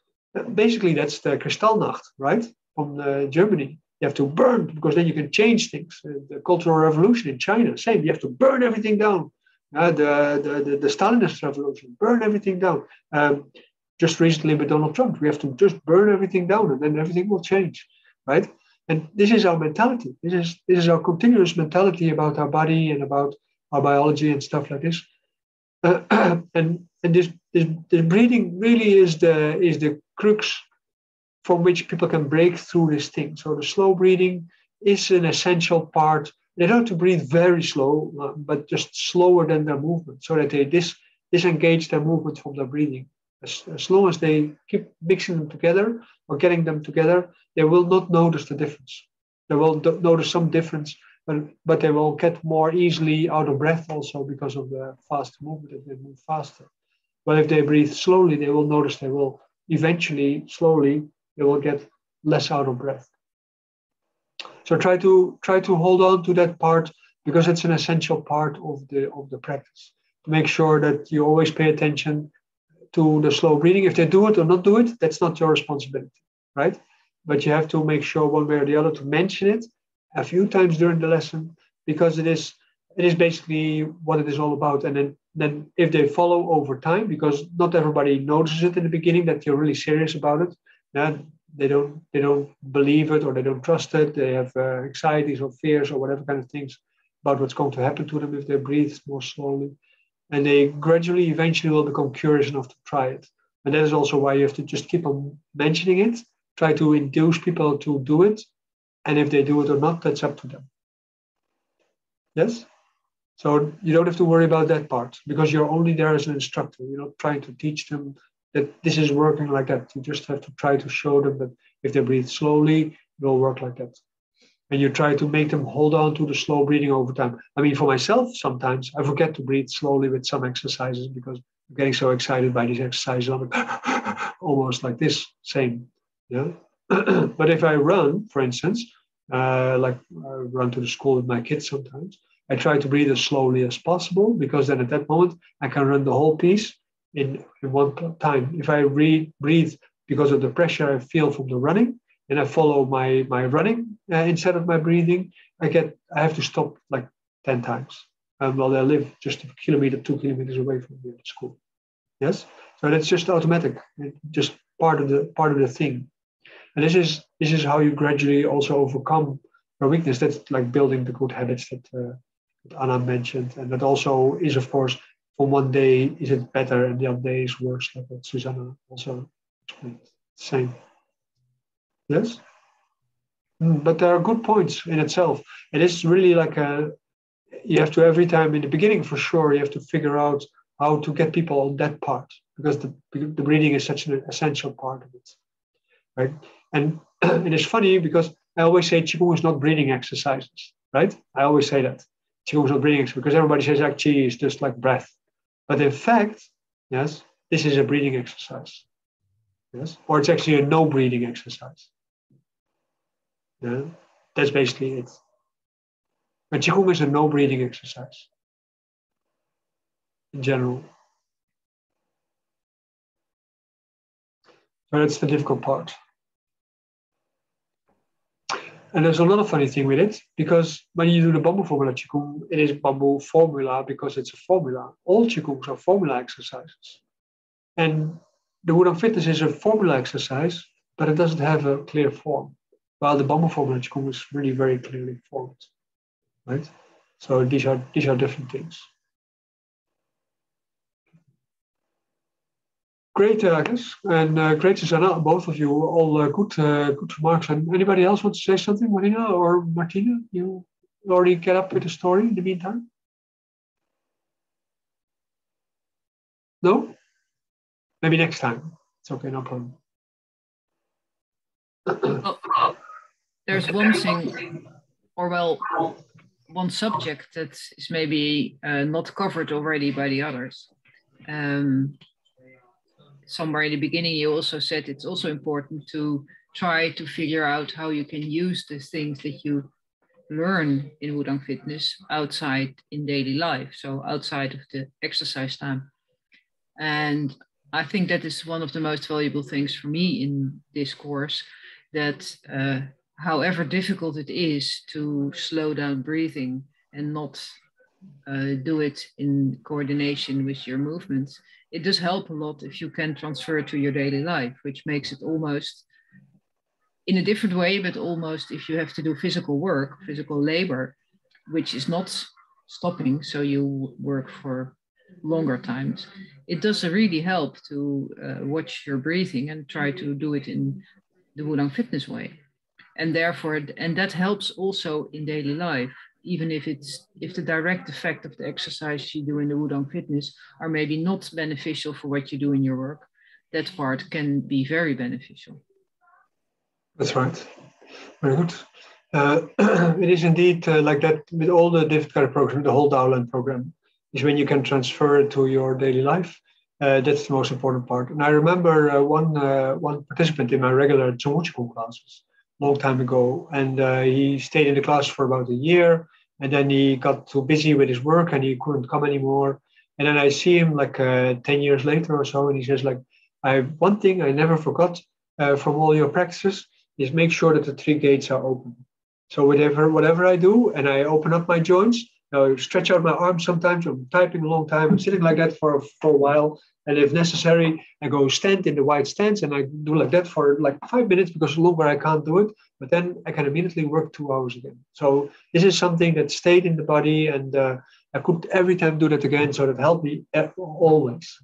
basically that's the Kristallnacht, right? From uh, Germany. You have to burn because then you can change things. Uh, the Cultural Revolution in China, same. You have to burn everything down. Uh, the, the, the, the, Stalinist revolution, burn everything down. Um, just recently with Donald Trump, we have to just burn everything down and then everything will change, right? And this is our mentality. This is this is our continuous mentality about our body and about our biology and stuff like this. Uh, [clears throat] and and this, this this breathing really is the is the crux from which people can break through this thing. So the slow breathing is an essential part. They don't have to breathe very slow, uh, but just slower than their movement, so that they dis, disengage their movement from their breathing. As, as long as they keep mixing them together or getting them together, they will not notice the difference. They will notice some difference, but, but they will get more easily out of breath also because of the fast movement that they move faster. But if they breathe slowly, they will notice they will eventually, slowly, they will get less out of breath. So try to try to hold on to that part because it's an essential part of the of the practice. Make sure that you always pay attention to the slow breathing. If they do it or not do it, that's not your responsibility, right? But you have to make sure one way or the other to mention it a few times during the lesson because it is it is basically what it is all about. And then then if they follow over time, because not everybody notices it in the beginning that you're really serious about it, then they don't they don't believe it or they don't trust it. They have uh, anxieties or fears or whatever kind of things about what's going to happen to them if they breathe more slowly, and they gradually eventually will become curious enough to try it. And that is also why you have to just keep on mentioning it, try to induce people to do it, and if they do it or not, that's up to them. Yes. So you don't have to worry about that part because you're only there as an instructor. You're not trying to teach them that this is working like that. You just have to try to show them that if they breathe slowly, it will work like that. And you try to make them hold on to the slow breathing over time. I mean, for myself, sometimes I forget to breathe slowly with some exercises because I'm getting so excited by these exercises. I'm [laughs] almost like this, same. Yeah. [clears throat] but if I run, for instance, uh, like I run to the school with my kids sometimes, I try to breathe as slowly as possible because then at that moment I can run the whole piece in, in one time. If I re- breathe because of the pressure I feel from the running and I follow my, my running uh, instead of my breathing, I get I have to stop like 10 times. Um, well, I live just a kilometer, two kilometers away from the school. Yes, so that's just automatic, it's just part of the part of the thing. And this is this is how you gradually also overcome your weakness. That's like building the good habits that uh, Anna mentioned. And that also is, of course, from one day is it better and the other day is worse, like what Susanna also explained. Same. Yes? Mm, but there are good points in itself. It is really like a, you have to every time in the beginning for sure, you have to figure out how to get people on that part because the, the breathing is such an essential part of it. Right. And [clears throat] it is funny because I always say Qigong is not breathing exercises, right? I always say that. Qigong is not breathing exercises because everybody says like Qi is just like breath. But in fact, yes, this is a breathing exercise. Yes, or it's actually a no breathing exercise. Yeah, that's basically it. But Qigong is a no breathing exercise in general. So that's the difficult part. And there's another funny thing with it because when you do the bamboo formula Qigong, it is bamboo formula because it's a formula. All Qigongs are formula exercises. And the Wudang Fitness is a formula exercise, but it doesn't have a clear form. While the bamboo formula Qigong is really very clearly formed. Right? So these are these are different things. Great, uh, and uh, great, Susanna, both of you, all uh, good uh, good remarks. And anybody else want to say something, Marina or Martina? You already get up with the story in the meantime? No? Maybe next time. It's okay, no problem. well, there's one thing, or well, one subject that is maybe uh, not covered already by the others. Um, somewhere in the beginning you also said it's also important to try to figure out how you can use the things that you learn in Wudang Fitness outside in daily life, so outside of the exercise time. And I think that is one of the most valuable things for me in this course that uh, however difficult it is to slow down breathing and not uh, do it in coordination with your movements, it does help a lot if you can transfer to your daily life, which makes it almost in a different way, but almost if you have to do physical work, physical labor, which is not stopping, so you work for longer times, it does really help to uh, watch your breathing and try to do it in the Wudang fitness way. And therefore, and that helps also in daily life even if it's if the direct effect of the exercise you do in the Wudang fitness are maybe not beneficial for what you do in your work, that part can be very beneficial. That's right. Very good. Uh, [clears throat] it is indeed uh, like that with all the of programs, the whole Daoland program is when you can transfer it to your daily life. Uh, that's the most important part. And I remember uh, one uh, one participant in my regular Zhongwu classes long time ago, and uh, he stayed in the class for about a year, and then he got too busy with his work and he couldn't come anymore. And then I see him like uh, ten years later or so, and he says like, "I one thing I never forgot uh, from all your practices is make sure that the three gates are open. So whatever whatever I do, and I open up my joints, I stretch out my arms sometimes. I'm typing a long time. I'm sitting like that for for a while, and if necessary, I go stand in the wide stance and I do like that for like five minutes because longer I can't do it. But then I can immediately work two hours again. So this is something that stayed in the body and uh, I could every time do that again. So that helped me always.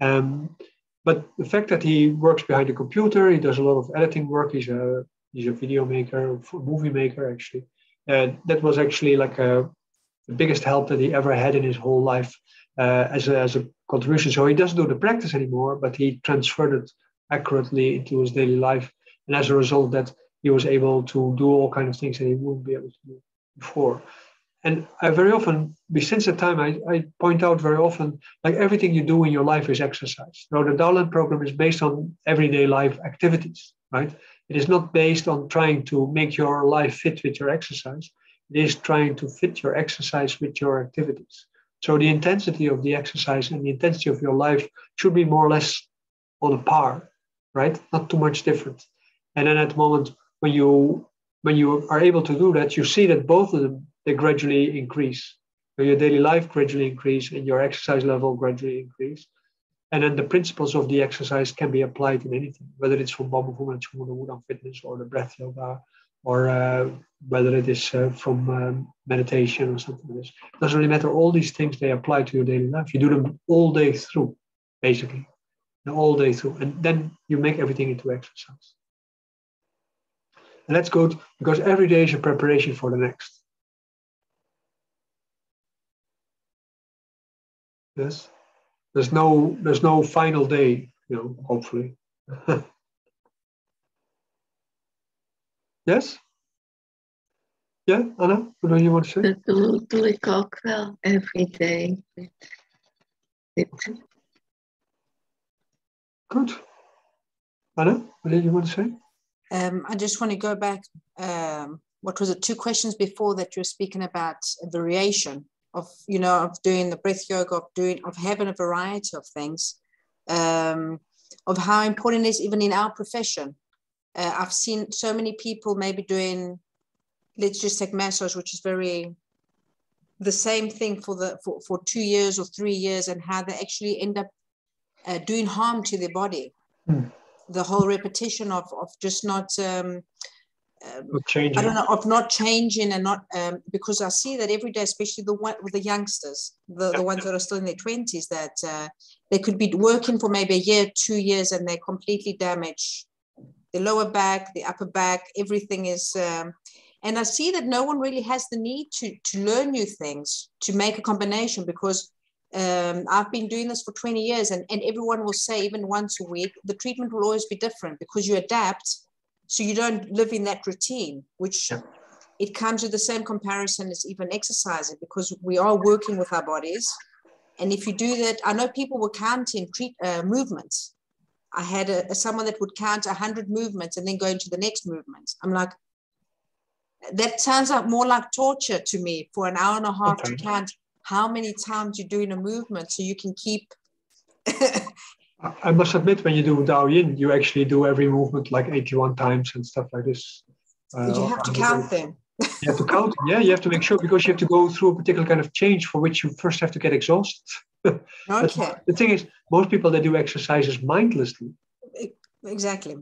Um, but the fact that he works behind the computer, he does a lot of editing work. He's a he's a video maker, a movie maker actually. And that was actually like a, the biggest help that he ever had in his whole life uh, as, a, as a contribution. So he doesn't do the practice anymore, but he transferred it accurately into his daily life. And as a result, that he was able to do all kinds of things that he wouldn't be able to do before. And I very often, since that time, I, I point out very often, like everything you do in your life is exercise. Now, the Daoland program is based on everyday life activities, right? It is not based on trying to make your life fit with your exercise. It is trying to fit your exercise with your activities. So the intensity of the exercise and the intensity of your life should be more or less on a par, right? Not too much different. And then at the moment when you when you are able to do that, you see that both of them they gradually increase. So your daily life gradually increase and your exercise level gradually increase. And then the principles of the exercise can be applied in anything, whether it's from Bamboo Movement, Fitness, or the breath yoga, or uh, whether it is uh, from um, meditation or something like this. It doesn't really matter. All these things they apply to your daily life. You do them all day through, basically, all day through, and then you make everything into exercise. And that's good because every day is a preparation for the next. Yes. There's no there's no final day, you know, hopefully. [laughs] yes? Yeah, Anna, what do you want to say? Dat doe, doe ik ook wel, every day. Good. Anna, what did you want to say? Um, I just want to go back. Um, what was it? Two questions before that you were speaking about variation of you know of doing the breath yoga, of doing of having a variety of things, um, of how important it is even in our profession. Uh, I've seen so many people maybe doing, let's just take massage, which is very the same thing for the for, for two years or three years, and how they actually end up uh, doing harm to their body. Mm. The whole repetition of of just not um, um, changing. I don't know of not changing and not um, because I see that every day, especially the one with the youngsters, the, the ones that are still in their twenties, that uh, they could be working for maybe a year, two years, and they're completely damaged. The lower back, the upper back, everything is. Um, and I see that no one really has the need to to learn new things to make a combination because um, I've been doing this for 20 years, and, and everyone will say even once a week the treatment will always be different because you adapt so you don't live in that routine, which yeah. it comes with the same comparison as even exercising because we are working with our bodies. And if you do that, I know people were counting treat, uh, movements. I had a, someone that would count 100 movements and then go into the next movement. I'm like, that sounds like more like torture to me for an hour and a half okay. to count how many times you're doing a movement so you can keep I must admit, when you do Dao Yin, you actually do every movement like 81 times and stuff like this. Uh, you have to count them. you have to count them. Yeah, you have to make sure because you have to go through a particular kind of change for which you first have to get exhausted. [laughs] okay. The thing is, most people they do exercises mindlessly. Exactly.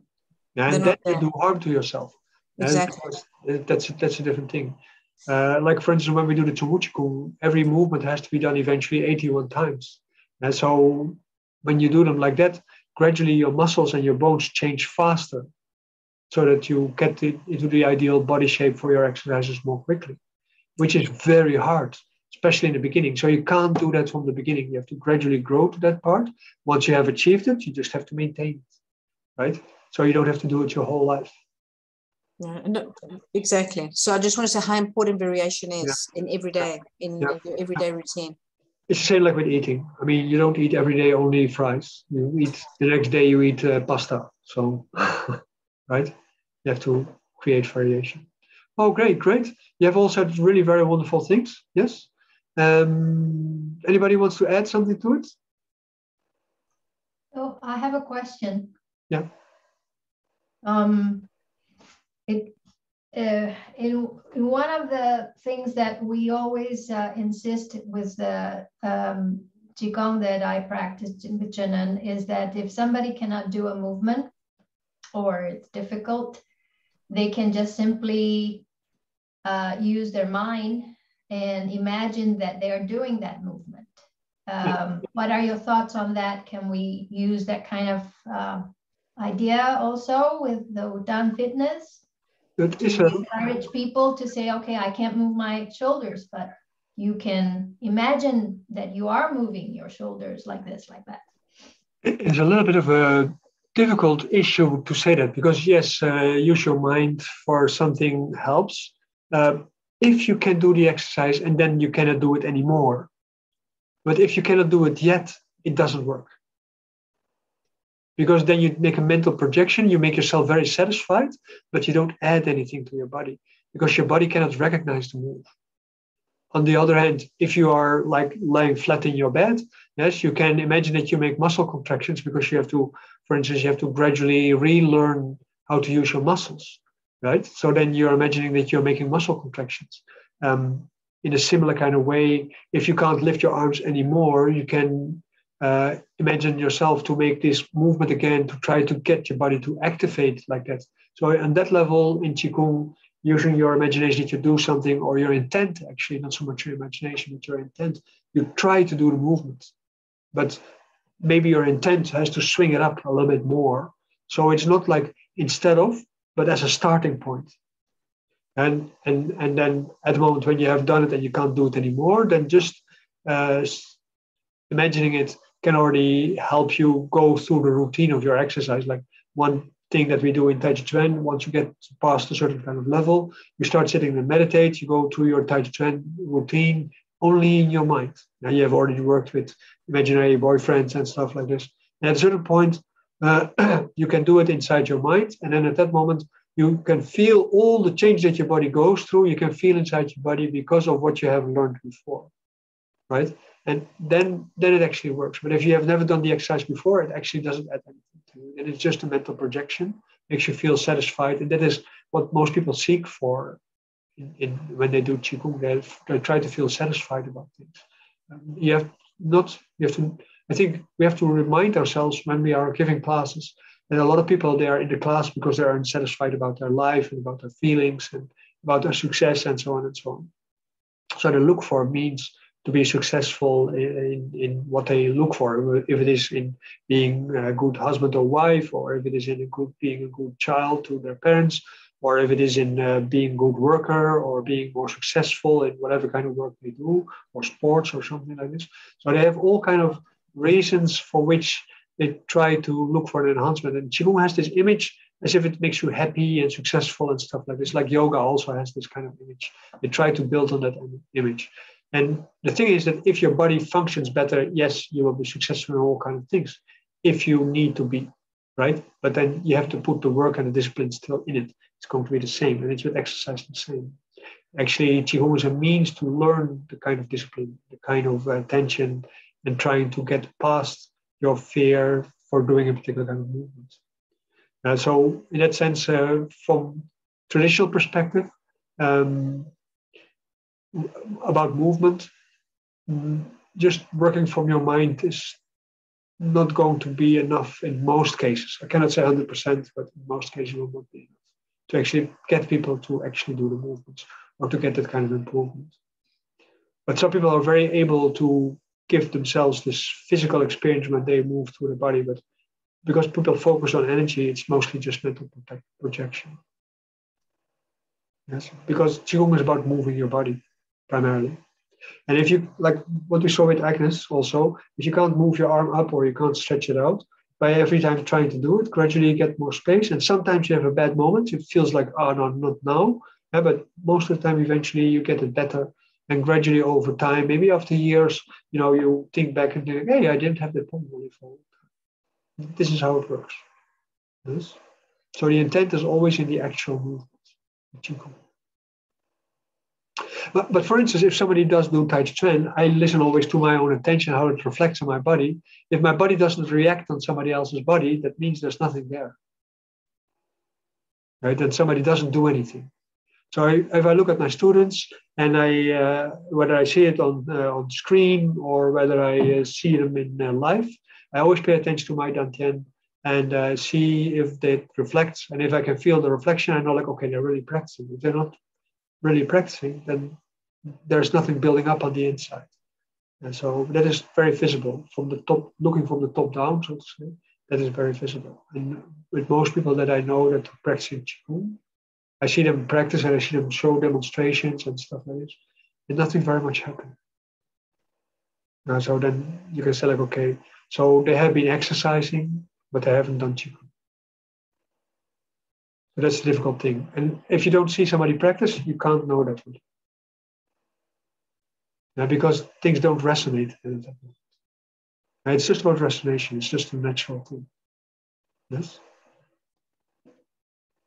Yeah, and then you do harm to yourself. Exactly. That's that's a different thing. Uh, like for instance, when we do the Tumuchikun, every movement has to be done eventually 81 times. And so when you do them like that, gradually your muscles and your bones change faster so that you get into the ideal body shape for your exercises more quickly, which is very hard, especially in the beginning. So you can't do that from the beginning. You have to gradually grow to that part. Once you have achieved it, you just have to maintain it, right? So you don't have to do it your whole life. Yeah, no, exactly. So I just want to say how important variation is yeah. in every day, in, yeah. your everyday routine it's the same like with eating. I mean, you don't eat every day only fries. You eat the next day you eat uh, pasta. So, [laughs] right? You have to create variation. Oh, great, great. You have all said really very wonderful things. Yes. Um, anybody wants to add something to it? Oh, I have a question. Yeah. Um, it uh, in, in one of the things that we always uh, insist with the um, Qigong that I practiced in Bichanan is that if somebody cannot do a movement or it's difficult, they can just simply uh, use their mind and imagine that they're doing that movement. Um, what are your thoughts on that? Can we use that kind of uh, idea also with the Wudang fitness? That is to encourage people to say, okay, I can't move my shoulders, but you can imagine that you are moving your shoulders like this, like that. It's a little bit of a difficult issue to say that because yes, uh, use your mind for something helps. Uh, if you can do the exercise and then you cannot do it anymore, but if you cannot do it yet, it doesn't work because then you make a mental projection, you make yourself very satisfied, but you don't add anything to your body because your body cannot recognize the move. On the other hand, if you are like lying flat in your bed, yes, you can imagine that you make muscle contractions because you have to, for instance, you have to gradually relearn how to use your muscles, right? So then you're imagining that you're making muscle contractions. Um, in a similar kind of way, if you can't lift your arms anymore, you can uh, imagine yourself to make this movement again to try to get your body to activate like that. So on that level in Qigong, using your imagination to do something or your intent, actually, not so much your imagination, but your intent, you try to do the movement. But maybe your intent has to swing it up a little bit more. So it's not like instead of, but as a starting point. And, and, and then at the moment when you have done it and you can't do it anymore, then just uh, imagining it can already help you go through the routine of your exercise. Like one thing that we do in Tai Chi Chuan, once you get past a certain kind of level, you start sitting and meditate, you go through your Tai Chi Chuan routine only in your mind. Now you have already worked with imaginary boyfriends and stuff like this. And at a certain point, uh, [clears throat] you can do it inside your mind. And then at that moment, you can feel all the change that your body goes through. You can feel inside your body because of what you have learned before, right? And then, then it actually works. But if you have never done the exercise before, it actually doesn't add anything to you. And it's just a mental projection, makes you feel satisfied. And that is what most people seek for in, in when they do Qigong. They, they try to feel satisfied about things. Um, you have not, you have to I think we have to remind ourselves when we are giving classes that a lot of people they are in the class because they are unsatisfied about their life and about their feelings and about their success and so on and so on. So the look for means to be successful in, in, what they look for, if it is in being a good husband or wife, or if it is in a good being a good child to their parents, or if it is in uh, being a good worker or being more successful in whatever kind of work they do, or sports or something like this. So they have all kind of reasons for which they try to look for an enhancement. And Qigong has this image as if it makes you happy and successful and stuff like this. Like yoga also has this kind of image. They try to build on that image. And the thing is that if your body functions better, yes, you will be successful in all kinds of things. If you need to be, right? But then you have to put the work and the discipline still in it. It's going to be the same, and it's with exercise the same. Actually, Qigong is a means to learn the kind of discipline, the kind of attention, and trying to get past your fear for doing a particular kind of movement. Uh, so, in that sense, uh, from traditional perspective, um, about movement, mm, just working from your mind is not going to be enough in most cases. I cannot say 100%, but in most cases, it will not be enough to actually get people to actually do the movements or to get that kind of improvement. But some people are very able to give themselves this physical experience when they move through the body. But because people focus on energy, it's mostly just mental projection. Yes, because Qigong is about moving your body primarily. And if you, like what we saw with Agnes also, if you can't move your arm up or you can't stretch it out, by every time trying to do it, gradually you get more space. And sometimes you have a bad moment. It feels like, oh, no, not now. Yeah, but most of the time, eventually you get it better and gradually over time, maybe after years, you know, you think back and think, hey, I didn't have that problem before. This is how it works. Yes? So the intent is always in the actual movement. But, but for instance, if somebody does do Tai Chi Chuan, I listen always to my own attention, how it reflects on my body. If my body doesn't react on somebody else's body, that means there's nothing there. Right? That somebody doesn't do anything. So I, if I look at my students and I, uh, whether I see it on uh, on screen or whether I uh, see them in uh, life, I always pay attention to my dantian and uh, see if it reflects. And if I can feel the reflection, I know like okay, they're really practicing. If they're not really practicing, then there's nothing building up on the inside. And so that is very visible from the top, looking from the top down, so to say. That is very visible. And with most people that I know that are practicing Qigong, I see them practice and I see them show demonstrations and stuff like this, and nothing very much happened. Uh, so then you can say like, okay, so they have been exercising, but they haven't done qigong. So that's the difficult thing. And if you don't see somebody practice, you can't know that. Now, because things don't resonate. It's just about resonation. It's just a natural thing. Yes.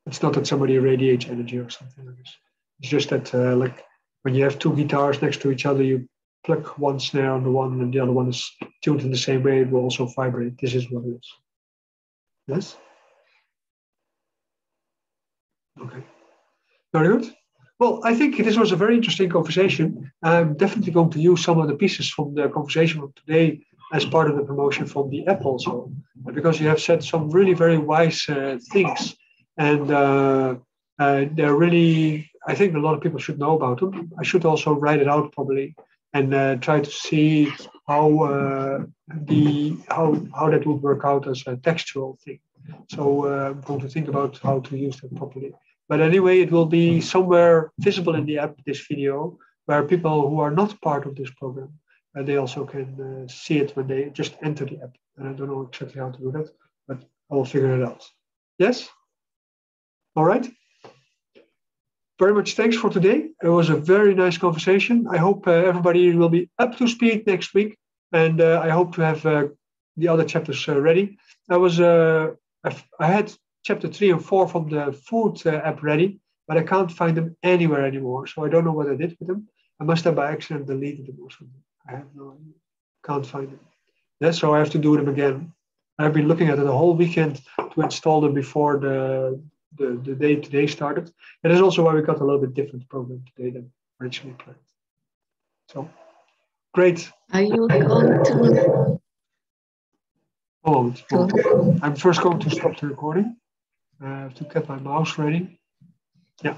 It's not that somebody radiates energy or something like this. It's just that, uh, like, when you have two guitars next to each other, you pluck one snare on the one and the other one is tuned in the same way, it will also vibrate. This is what it is. Yes? Okay. Very good. Well, I think this was a very interesting conversation. I'm definitely going to use some of the pieces from the conversation of today as part of the promotion from the app also, because you have said some really very wise uh, things and uh, uh, they're really. I think a lot of people should know about them. I should also write it out probably and uh, try to see how uh, the how how that would work out as a textual thing. So uh, I'm going to think about how to use that properly. But anyway, it will be somewhere visible in the app, this video, where people who are not part of this program, uh, they also can uh, see it when they just enter the app. And I don't know exactly how to do that, but I will figure it out. Yes? All right very much thanks for today. It was a very nice conversation. I hope uh, everybody will be up to speed next week, and uh, I hope to have uh, the other chapters ready. I was uh, I had chapter three and four from the food uh, app ready, but I can't find them anywhere anymore. So I don't know what I did with them. I must have by accident deleted them or something. I have no idea. Can't find them. Yeah, so I have to do them again. I've been looking at it the whole weekend to install them before the the, the day today started. And that's also why we got a little bit different program today than originally planned. So great. Are you going to? Oh, Hold on. I'm first going to stop the recording. I have to get my mouse ready. Yeah.